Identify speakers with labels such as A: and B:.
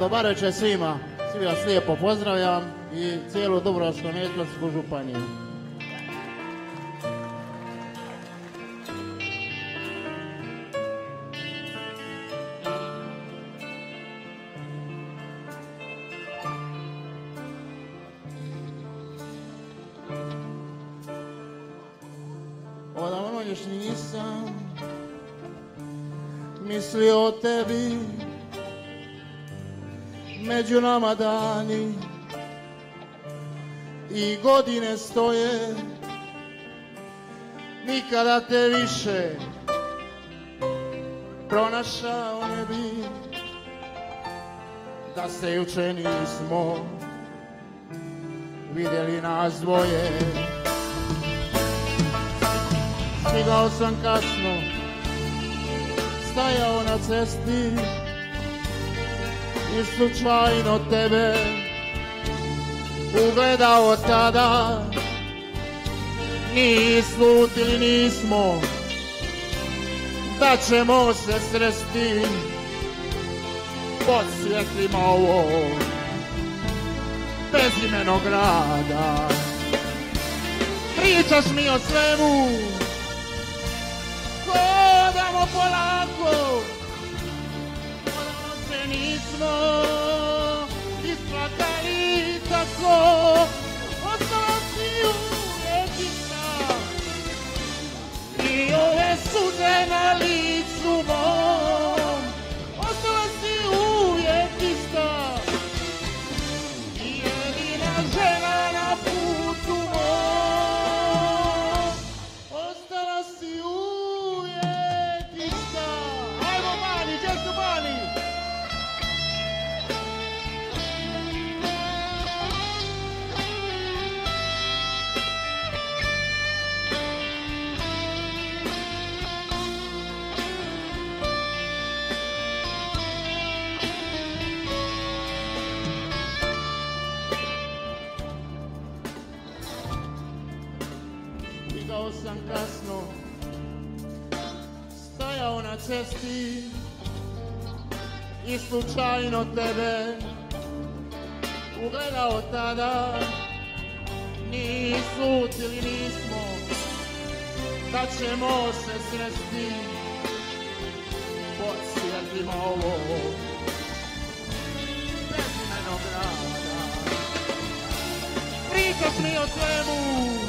A: Dobar večer svima. Svi vas lijepo pozdravljam i cijelu Dubrovačko-neretvansku županiju. Odavno još nisam mislio o tebi među nama dani. I godine stoje nikada te više pronašao ne bi da se juče nismo vidjeli nas dvoje. Stigao sam kasno stajao na cesti i slučajno tebe ugledao tada. Ni slutili nismo da ćemo se sresti. Pod svjetlima ovog bezimenog grada pričaš mi o svemu nismo Stigao sam kasno Stajao na cesti I slučajno tebe Ugledao tada. Ni slutili nismo Da ćemo se sresti Pod svjetlima ovog Bezimenog grada Pričaš mi o svemu